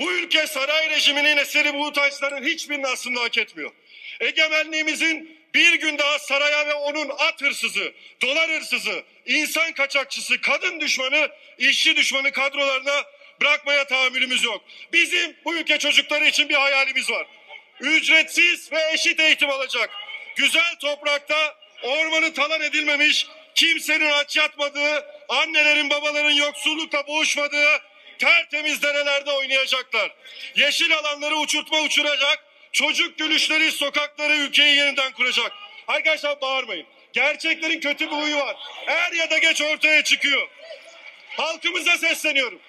Bu ülke saray rejiminin eseri bu utançların hiçbirini aslında hak etmiyor. Egemenliğimizin bir gün daha saraya ve onun at hırsızı, dolar hırsızı, insan kaçakçısı, kadın düşmanı, işçi düşmanı kadrolarına bırakmaya tahammülümüz yok. Bizim bu ülke çocukları için bir hayalimiz var. Ücretsiz ve eşit eğitim alacak. Güzel toprakta ormanı talan edilmemiş, kimsenin aç yatmadığı, annelerin babaların yoksullukla boğuşmadığı tertemiz derelerde oynayacaklar. Yeşil alanları uçurtma uçuracak, çocuk gülüşleri sokakları ülkeyi yeniden kuracak. Arkadaşlar bağırmayın. Gerçeklerin kötü bir huyu var. Er ya da geç ortaya çıkıyor. Halkımıza sesleniyorum.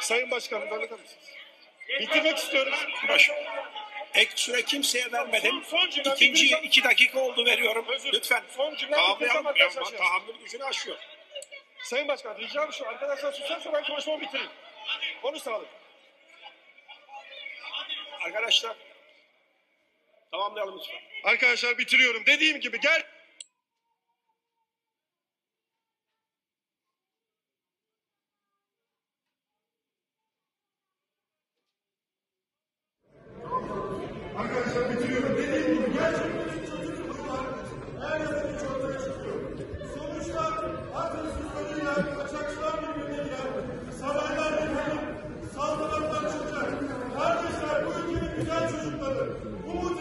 Sayın Başkanım, böyle misiniz? Bitirmek istiyoruz. Baş. Ek süre kimseye vermedim. Son- son İkinci iki dakika oldu veriyorum. Özür- Lütfen. son cümle Tahammül, tahammül gücünü aşıyor. Sayın Başkan, ricam şu. Arkadaşlar susarsa ben konuşmamı bitireyim. Onu sağlayın. Arkadaşlar tamamlayalım lütfen. Arkadaşlar bitiriyorum. Dediğim gibi gel güzel çocukları, umut